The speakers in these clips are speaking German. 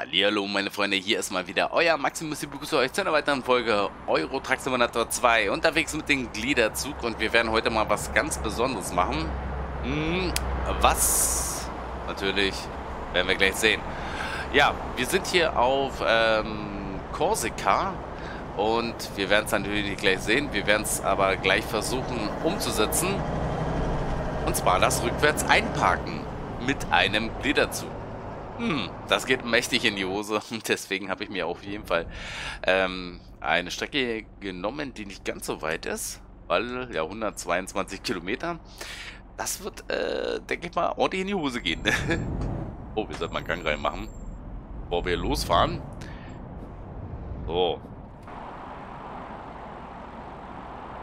Hallo meine Freunde, hier ist mal wieder euer Maximus, ich begrüße euch zu einer weiteren Folge Euro Truck Simulator 2 unterwegs mit dem Gliederzug und wir werden heute mal was ganz Besonderes machen. Hm, was? Natürlich werden wir gleich sehen. Ja, wir sind hier auf ähm, Korsika und wir werden es natürlich gleich sehen, wir werden es aber gleich versuchen umzusetzen. Und zwar das rückwärts einparken mit einem Gliederzug. Hm, das geht mächtig in die Hose. Deswegen habe ich mir auf jeden Fall ähm, eine Strecke genommen, die nicht ganz so weit ist. Weil, ja, 122 Kilometer. Das wird, äh, denke ich mal, ordentlich in die Hose gehen. oh, wir sollten mal einen Gang reinmachen. Bevor wir losfahren. So.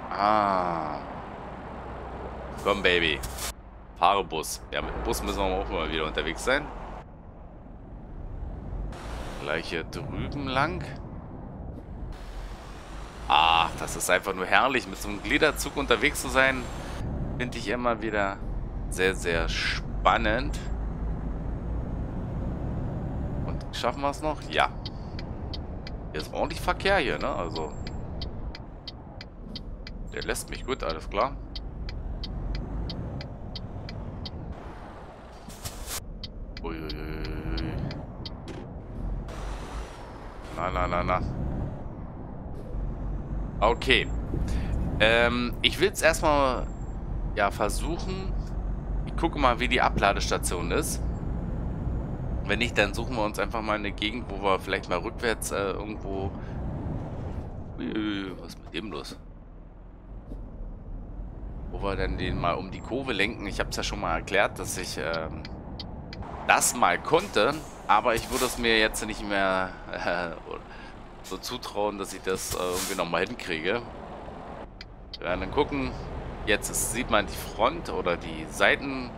Ah. Komm, Baby. Fahre Bus. Ja, mit dem Bus müssen wir auch mal wieder unterwegs sein. Gleich hier drüben lang. Ach, das ist einfach nur herrlich, mit so einem Gliederzug unterwegs zu sein. Finde ich immer wieder sehr, sehr spannend. Und schaffen wir es noch? Ja. Hier ist ordentlich Verkehr hier, ne? Also. Der lässt mich gut, alles klar. Na, na, na, na. Okay. Ähm, ich will es erstmal ja versuchen. Ich gucke mal, wie die Abladestation ist. Wenn nicht, dann suchen wir uns einfach mal eine Gegend, wo wir vielleicht mal rückwärts äh, irgendwo... Was ist mit dem los? Wo wir dann den mal um die Kurve lenken. Ich habe es ja schon mal erklärt, dass ich ähm, das mal konnte. Aber ich würde es mir jetzt nicht mehr äh, so zutrauen, dass ich das äh, irgendwie nochmal hinkriege. Wir werden dann gucken. Jetzt ist, sieht man die Front oder die Seiten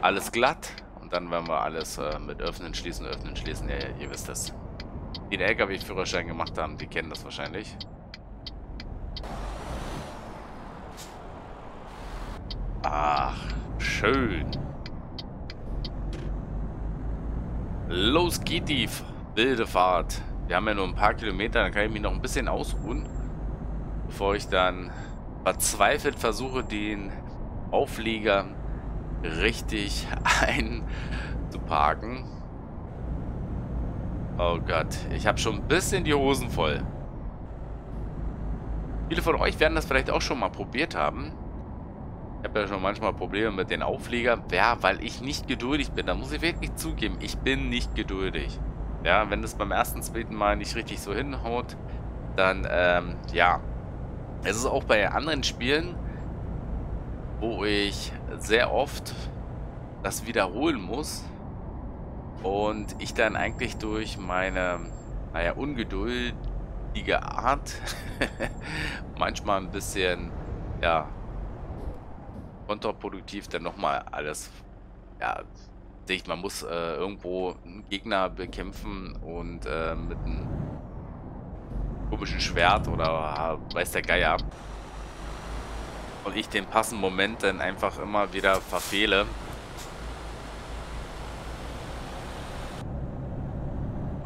alles glatt. Und dann werden wir alles äh, mit öffnen, schließen, öffnen, schließen. Ja, ja, ihr wisst das. Die den LKW-Führerschein gemacht haben, die kennen das wahrscheinlich. Ach, schön. Los geht die wilde Fahrt. Wir haben ja nur ein paar Kilometer, dann kann ich mich noch ein bisschen ausruhen, bevor ich dann verzweifelt versuche, den Auflieger richtig einzuparken. Oh Gott, ich habe schon ein bisschen die Hosen voll. Viele von euch werden das vielleicht auch schon mal probiert haben. Ich habe ja schon manchmal Probleme mit den Auflegern. Ja, weil ich nicht geduldig bin. Da muss ich wirklich zugeben, ich bin nicht geduldig. Ja, wenn es beim ersten, zweiten Mal nicht richtig so hinhaut, dann, ähm, ja. Es ist auch bei anderen Spielen, wo ich sehr oft das wiederholen muss und ich dann eigentlich durch meine, naja, ungeduldige Art manchmal ein bisschen, ja, kontraproduktiv dann nochmal alles, ja, ich, man muss äh, irgendwo einen Gegner bekämpfen und äh, mit einem komischen Schwert oder weiß der Geier. Und ich den passenden Moment dann einfach immer wieder verfehle.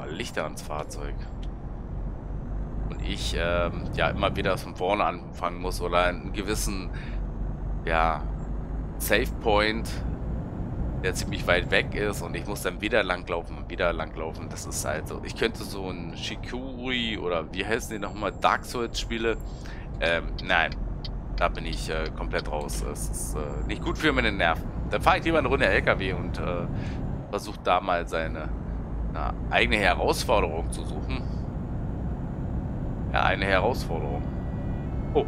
Lichter ans Fahrzeug. Und ich ähm, ja immer wieder von vorne anfangen muss oder einen gewissen ja, Save Point, der ziemlich weit weg ist und ich muss dann wieder langlaufen wieder langlaufen. Das ist halt so. Ich könnte so ein Shikuri oder wie heißen die nochmal, Dark Souls Spiele. Ähm, nein, da bin ich äh, komplett raus. Das ist äh, nicht gut für meine Nerven. Dann fahre ich lieber eine Runde LKW und äh, versuche da mal seine na, eigene Herausforderung zu suchen. Ja, eine Herausforderung. Oh.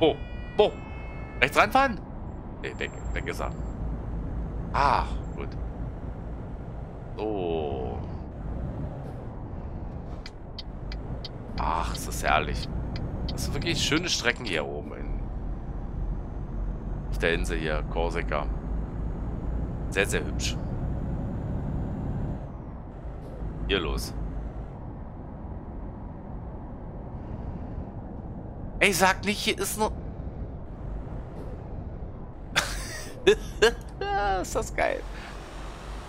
Oh. Oh. Rechts reinfahren? Ne, weg, weg ist er. Ah, gut. So. Ach, es ist herrlich. Das sind wirklich schöne Strecken hier oben in auf der Insel hier, Korsika. Sehr, sehr hübsch. Hier los. Ey, sag nicht, hier ist noch... ist das geil.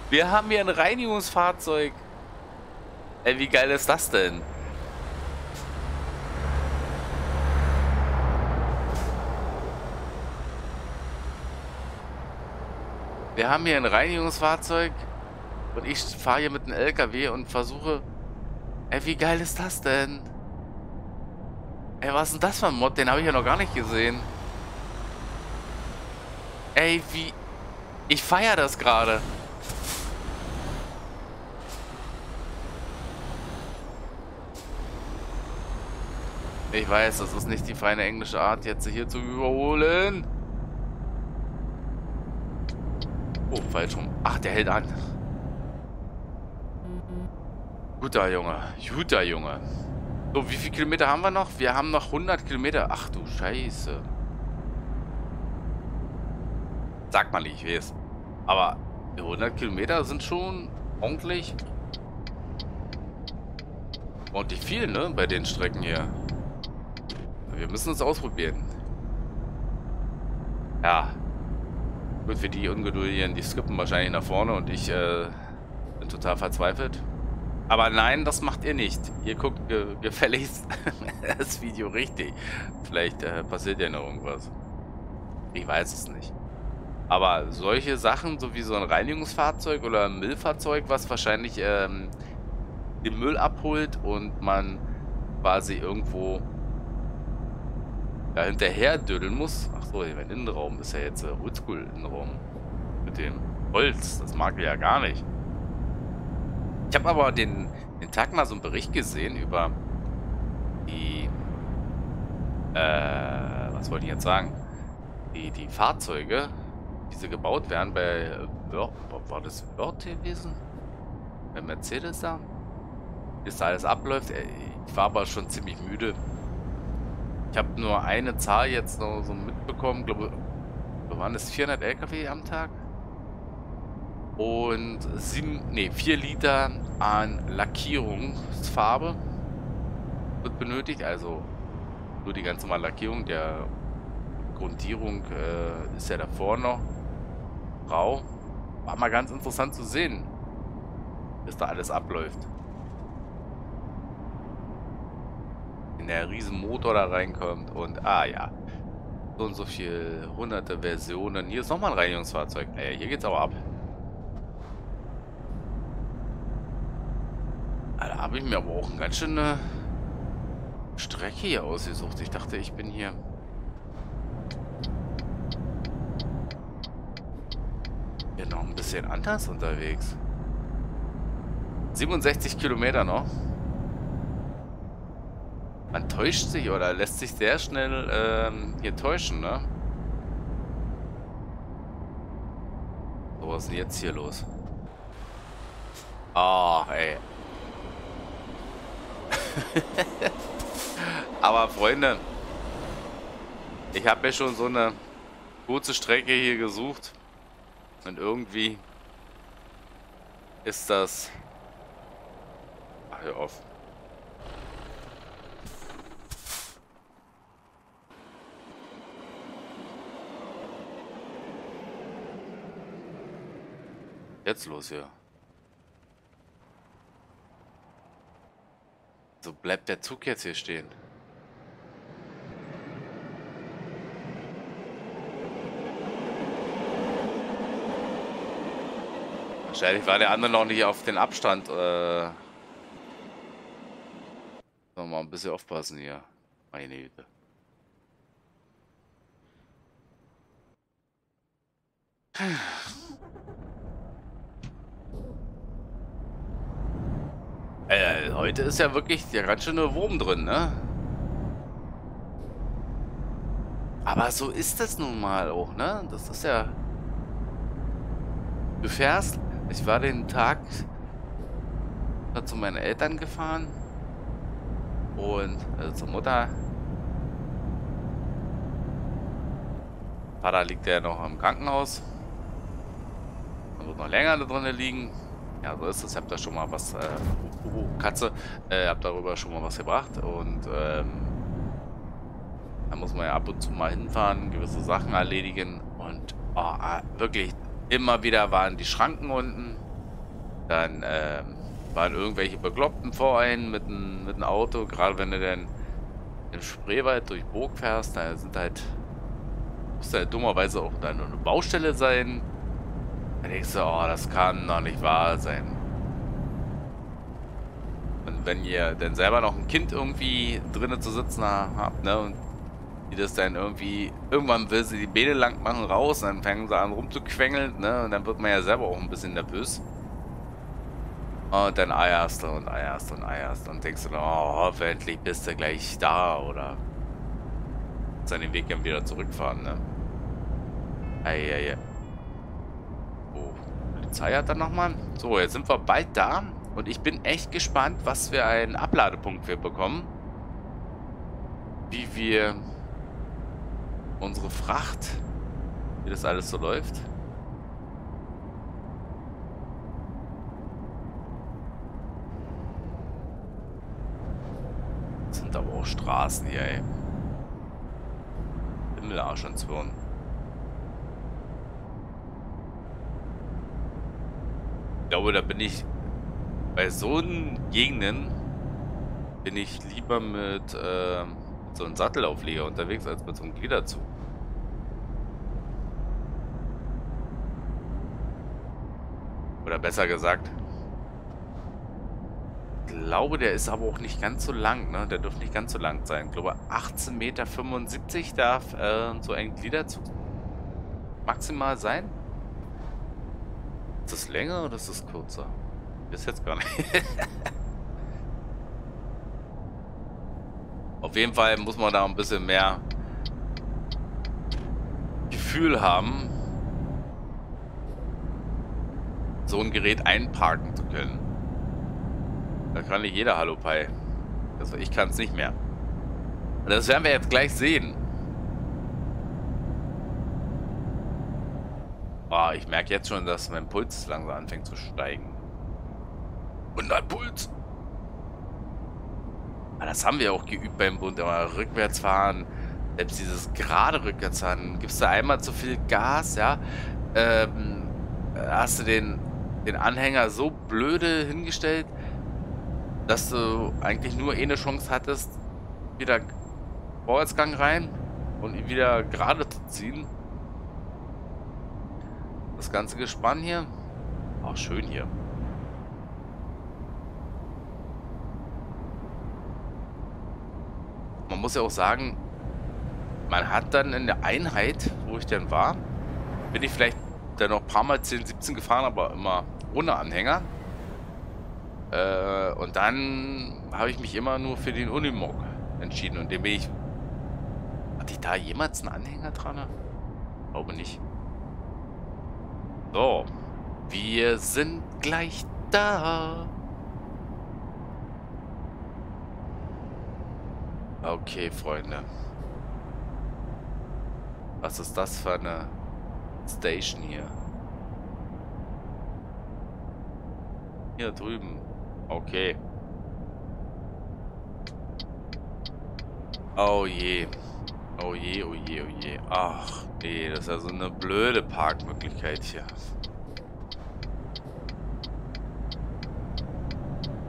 Wir haben hier ein Reinigungsfahrzeug Ey, wie geil ist das denn? Wir haben hier ein Reinigungsfahrzeug und ich fahre hier mit einem LKW und versuche... Ey, wie geil ist das denn? Ey, was ist denn das für ein Mod? Den habe ich ja noch gar nicht gesehen. Ey, wie... Ich feiere das gerade. Ich weiß, das ist nicht die feine englische Art, jetzt hier zu überholen. Oh, falsch rum. Ach, der hält an. Guter Junge. Guter Junge. So, wie viele Kilometer haben wir noch? Wir haben noch 100 Kilometer. Ach du Scheiße. Sag mal nicht, wie es. Aber 100 Kilometer sind schon ordentlich ordentlich viel, ne? Bei den Strecken hier. Wir müssen es ausprobieren. Ja. Gut, für die Ungeduldigen, die skippen wahrscheinlich nach vorne und ich äh, bin total verzweifelt. Aber nein, das macht ihr nicht. Ihr guckt ge gefälligst das Video richtig. Vielleicht äh, passiert ja noch irgendwas. Ich weiß es nicht. Aber solche Sachen, so wie so ein Reinigungsfahrzeug oder ein Müllfahrzeug, was wahrscheinlich ähm, den Müll abholt und man quasi irgendwo ja, hinterher dödeln muss. Ach so, mein Innenraum ist ja jetzt äh, Oldschool-Innenraum. Mit dem Holz. Das mag ich ja gar nicht. Ich habe aber den, den Tag mal so einen Bericht gesehen über die, äh, was wollte ich jetzt sagen? Die, die Fahrzeuge, die sie gebaut werden bei, Wörth, war das Wörth gewesen? Bei Mercedes da? Da alles abläuft. Ich war aber schon ziemlich müde. Ich habe nur eine Zahl jetzt noch so mitbekommen. Glaube, waren es 400 LKW am Tag? Und sieben, nee, 4 Liter an Lackierungsfarbe wird benötigt. Also nur die ganz normale Lackierung. Der Grundierung äh, ist ja davor noch grau. War mal ganz interessant zu sehen, bis da alles abläuft. wenn der riesen Motor da reinkommt und ah ja, so und so viel hunderte Versionen. Hier ist nochmal ein Reinigungsfahrzeug. Naja, hier geht's aber ab. Da habe ich mir aber auch eine ganz schöne Strecke hier ausgesucht. Ich dachte, ich bin hier... Hier noch ein bisschen anders unterwegs. 67 Kilometer noch. Man täuscht sich oder lässt sich sehr schnell ähm, hier täuschen, ne? So, was ist denn jetzt hier los? Ach, ey. Aber Freunde, ich habe mir schon so eine kurze Strecke hier gesucht. Und irgendwie ist das... Ach, hör auf. Jetzt los hier. So bleibt der Zug jetzt hier stehen. Wahrscheinlich war der andere noch nicht auf den Abstand. Äh mal ein bisschen aufpassen hier. Meine Güte. Äh, heute ist ja wirklich der ganz schöne Wurm drin, ne? Aber so ist das nun mal auch, ne? Das ist ja... Du fährst... Ich war den Tag zu meinen Eltern gefahren. Und also zur Mutter. Vater liegt ja noch im Krankenhaus. Er wird noch länger da drinnen liegen. Ja, so ist es. Ich habe da schon mal was, äh, uh, uh, Katze, äh, habe darüber schon mal was gebracht und ähm, da muss man ja ab und zu mal hinfahren, gewisse Sachen erledigen und oh, wirklich immer wieder waren die Schranken unten. Dann ähm, fahren irgendwelche Bekloppten vor einen mit einem Auto, gerade wenn du dann im Spreewald durch Burg fährst, da sind halt, muss halt dummerweise auch da nur eine Baustelle sein. Da denkst du, oh, das kann doch nicht wahr sein. Und wenn ihr dann selber noch ein Kind irgendwie drinnen zu sitzen habt, ne, und die das dann irgendwie, irgendwann will sie die Beine lang machen raus, und dann fangen sie an rumzuquengeln, ne, und dann wird man ja selber auch ein bisschen nervös. Und dann eierst du und eierst und eierst und denkst du, oh, hoffentlich bist du gleich da oder seinen Weg dann wieder zurückfahren, ne? Eieiei. Oh, Polizei hat dann nochmal. So, jetzt sind wir bald da und ich bin echt gespannt, was für einen Abladepunkt wir bekommen. Wie wir unsere Fracht, wie das alles so läuft. sind aber auch Straßen hier, ey. Himmelarsch und Zwirn. Ich glaube, da bin ich bei so Gegenden bin ich lieber mit, äh, mit so einem Sattelaufleger unterwegs als mit so einem Gliederzug. Oder besser gesagt, glaube, der ist aber auch nicht ganz so lang, ne? Der dürfte nicht ganz so lang sein. Ich glaube, 18,75 Meter darf äh, so ein Gliederzug maximal sein. Ist das länger oder ist das kürzer? Ist jetzt gar nicht. Auf jeden Fall muss man da ein bisschen mehr Gefühl haben, so ein Gerät einparken zu können. Da kann nicht jeder Hallo Pi. Also ich kann es nicht mehr. Und das werden wir jetzt gleich sehen. Oh, ich merke jetzt schon, dass mein Puls langsam anfängt zu steigen. 100 Puls. Aber das haben wir auch geübt beim Bund. Immer rückwärts fahren. Selbst dieses gerade rückwärts fahren. Gibst du einmal zu viel Gas, ja. Ähm, hast du den, den Anhänger so blöde hingestellt, dass du eigentlich nur eine Chance hattest, wieder Vorwärtsgang rein und ihn wieder gerade zu ziehen. Das ganze Gespann hier. Auch schön hier. Man muss ja auch sagen, man hat dann in der Einheit, wo ich dann war, bin ich vielleicht dann noch ein paar Mal 10, 17 gefahren, aber immer ohne Anhänger. Äh, und dann habe ich mich immer nur für den Unimog entschieden. Und den bin ich... Hatte ich da jemals einen Anhänger dran? Glaube nicht. So. Wir sind gleich da. Okay, Freunde. Was ist das für eine Station hier? Hier drüben. Okay. Oh je. Oh je, oh je, oh je. Ach, nee, das ist ja so eine blöde Parkmöglichkeit hier.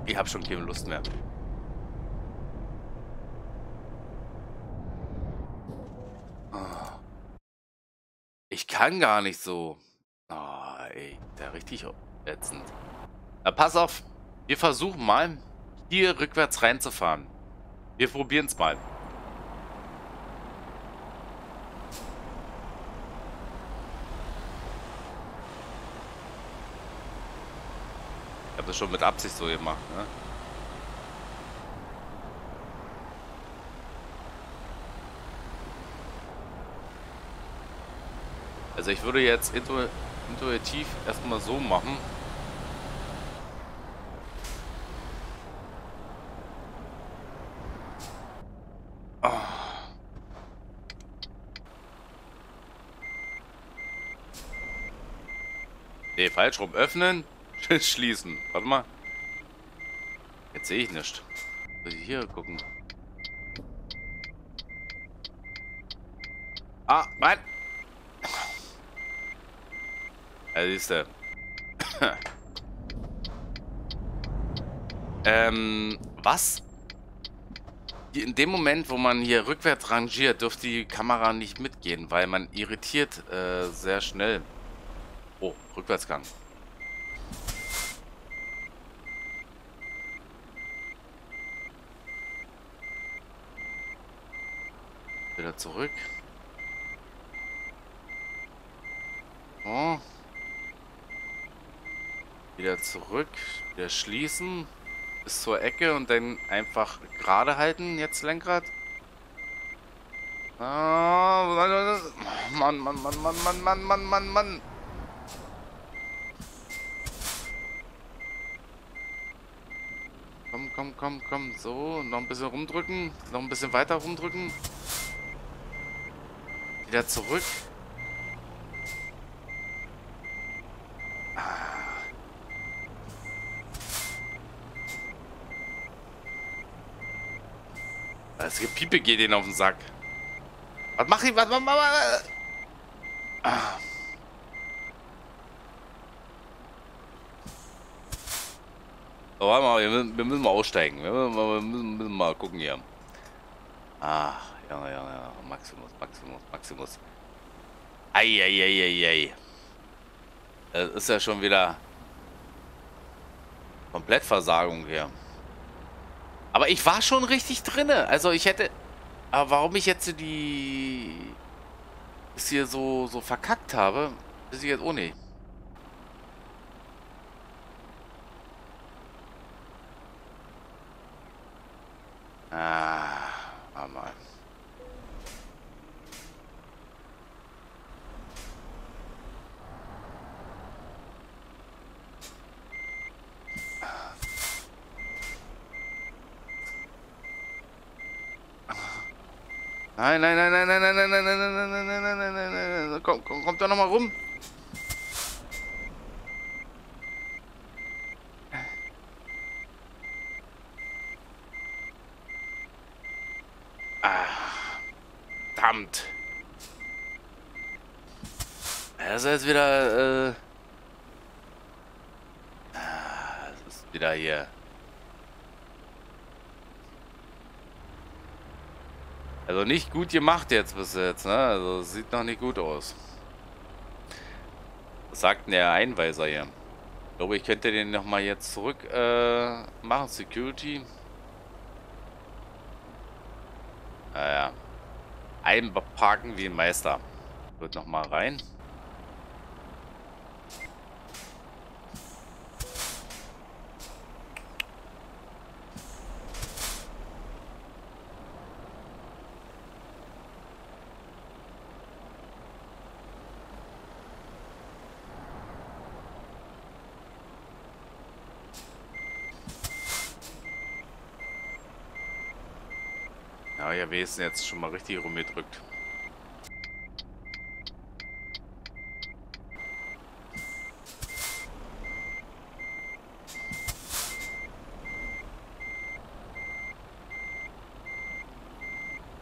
Ich habe schon keine Lust mehr. Ah. Ich kann gar nicht so. Oh, ey, der richtig ätzend. Na, pass auf. Wir versuchen mal, hier rückwärts reinzufahren. Wir probieren es mal. Ich habe das schon mit Absicht so gemacht, ne? Also ich würde jetzt intuitiv erstmal so machen. Ne, falsch rum. Öffnen, schließen. Warte mal. Jetzt sehe ich nichts. Muss ich hier gucken. Ah, nein. Ja, siehst du. Ähm, was? In dem Moment, wo man hier rückwärts rangiert, dürfte die Kamera nicht mitgehen, weil man irritiert äh, sehr schnell. Oh, Rückwärtsgang. Wieder zurück. Oh. Wieder zurück. Wieder schließen. Bis zur Ecke und dann einfach gerade halten. Jetzt Lenkrad. Ah, Mann, Mann, Mann, Mann, Mann, Mann, Mann, Mann, Mann. Komm, komm, komm, komm. So, noch ein bisschen rumdrücken. Noch ein bisschen weiter rumdrücken. Wieder zurück. Das Gepiepe geht ihnen auf den Sack. Was mach ich? Was, was, was? Ah. So, warte mal, wir müssen, wir müssen mal aussteigen. Wir müssen, wir müssen, müssen mal gucken hier. Ah, ja, ja, ja. Maximus, Maximus, Maximus. Eieieiei. Das ist ja schon wieder komplett Versagung hier. Aber ich war schon richtig drinne. Also ich hätte... Aber warum ich jetzt die... Es hier so, so verkackt habe, ist ich jetzt auch nicht. Ah, mal. Nein, nein, nein, nein, nein, nein, nein, nein, nein, nein, nein, nein, nein, nein, nein, nein, nein, komm, komm, kommt doch nochmal rum. Ah, verdammt. Das ist jetzt wieder, äh, das ist wieder hier. Also nicht gut gemacht jetzt bis jetzt, ne? Also sieht noch nicht gut aus. Was sagt denn der Einweiser hier? Ich glaube, ich könnte den nochmal jetzt zurück äh, machen. Security. Naja. Einparken wie ein Meister. Wird nochmal rein. Wir sind jetzt schon mal richtig rumgedrückt.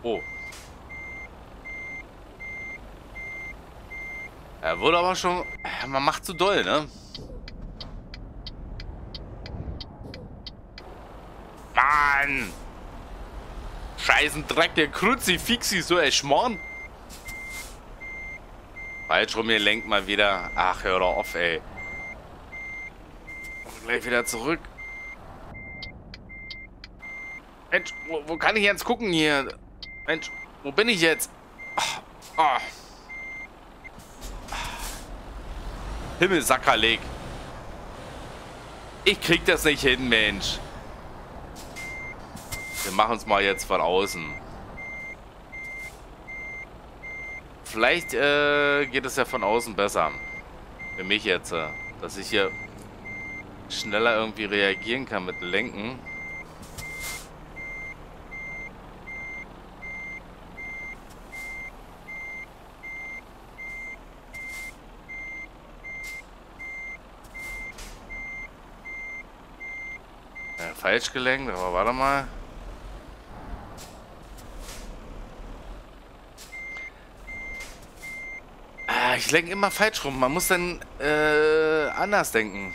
Oh. Er wurde aber schon... Man macht zu doll, ne? Mann! Scheißen Dreck, der Kruzifixi, so ein Schmarrn. Falsch rum, ihr lenkt mal wieder. Ach, hör doch auf, ey. Gleich wieder zurück. Mensch, wo, wo, kann ich jetzt gucken hier? Mensch, wo bin ich jetzt? Ach, oh. Himmelsackerleg. Ich krieg das nicht hin, Mensch. Wir machen es mal jetzt von außen. Vielleicht äh, geht es ja von außen besser. Für mich jetzt. Äh, dass ich hier schneller irgendwie reagieren kann mit Lenken. Äh, falsch gelenkt, aber warte mal. Ich lenke immer falsch rum. Man muss dann äh, anders denken.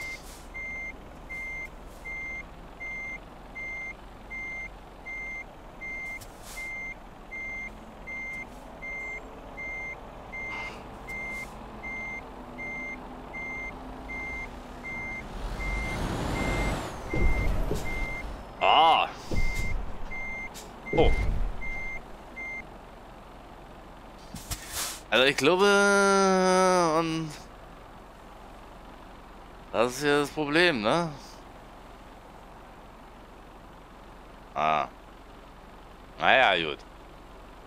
Ah. Oh. Also ich glaube, und das ist ja das Problem, ne? Ah. Naja, gut.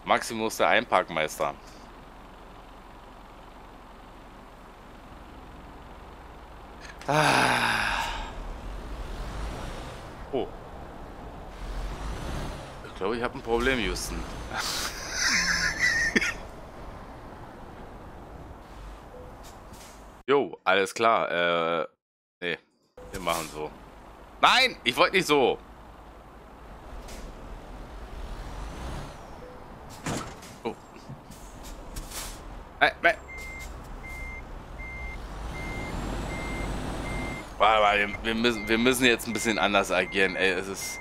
Maximus der Einparkmeister. Ah. Oh. Ich glaube, ich habe ein Problem, Houston. Alles klar. Äh, nee, wir machen so. Nein, ich wollte nicht so. Oh. Äh, äh. Wir müssen, wir müssen jetzt ein bisschen anders agieren. Ey, es ist...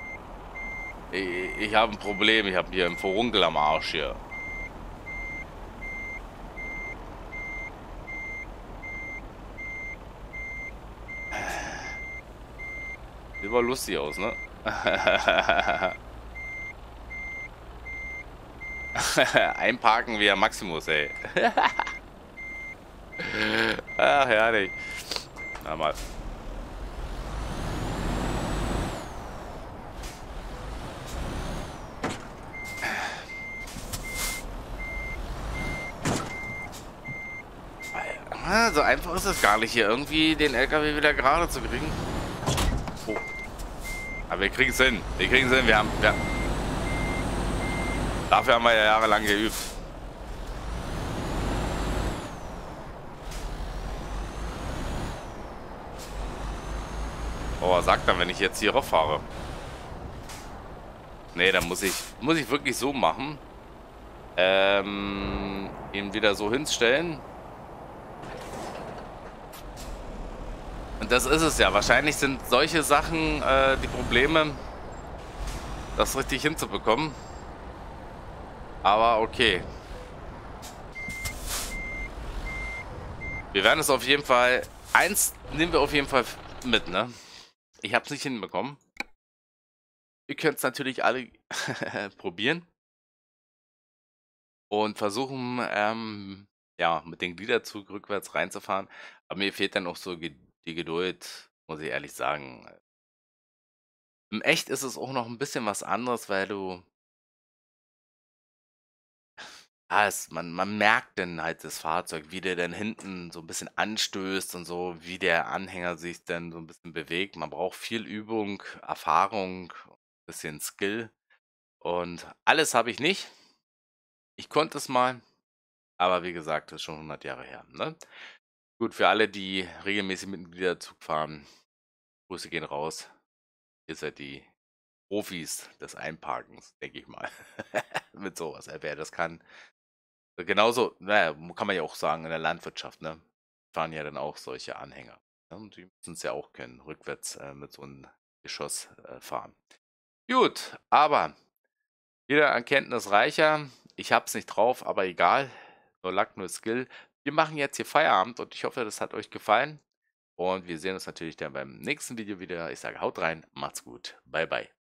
Ich, ich habe ein Problem. Ich habe hier einen Vorunkel am Arsch hier. Aber lustig aus, ne? Einparken wie Maximus, ey. Ach, herrlich. Na mal. So einfach ist es gar nicht hier, irgendwie den LKW wieder gerade zu kriegen. Wir kriegen es hin. Wir kriegen es hin. Wir haben, wir Dafür haben wir ja jahrelang geübt. Oh, was sagt er, wenn ich jetzt hier rauffahre? Nee, dann muss ich, muss ich wirklich so machen. Ähm, ihn wieder so hinstellen. Das ist es ja. Wahrscheinlich sind solche Sachen äh, die Probleme, das richtig hinzubekommen. Aber okay. Wir werden es auf jeden Fall... Eins nehmen wir auf jeden Fall mit, ne? Ich habe es nicht hinbekommen. Ihr könnt es natürlich alle probieren. Und versuchen, ähm, ja, mit dem Gliederzug rückwärts reinzufahren. Aber mir fehlt dann auch so die Geduld, muss ich ehrlich sagen. Im Echt ist es auch noch ein bisschen was anderes, weil du ah, es man man merkt dann halt das Fahrzeug, wie der dann hinten so ein bisschen anstößt und so, wie der Anhänger sich dann so ein bisschen bewegt. Man braucht viel Übung, Erfahrung, ein bisschen Skill und alles habe ich nicht. Ich konnte es mal, aber wie gesagt, das ist schon 100 Jahre her, ne? Gut, für alle, die regelmäßig mit dem Gliederzug fahren, Grüße gehen raus. Ihr seid die Profis des Einparkens, denke ich mal. mit sowas. Wer das kann. Genauso, naja, kann man ja auch sagen, in der Landwirtschaft, ne? Fahren ja dann auch solche Anhänger. Ne? Und die müssen es ja auch können, rückwärts äh, mit so einem Geschoss äh, fahren. Gut, aber jeder an Kenntnis reicher. Ich hab's nicht drauf, aber egal. Nur Luck, nur Skill. Wir machen jetzt hier Feierabend und ich hoffe, das hat euch gefallen. Und wir sehen uns natürlich dann beim nächsten Video wieder. Ich sage haut rein, macht's gut, bye bye.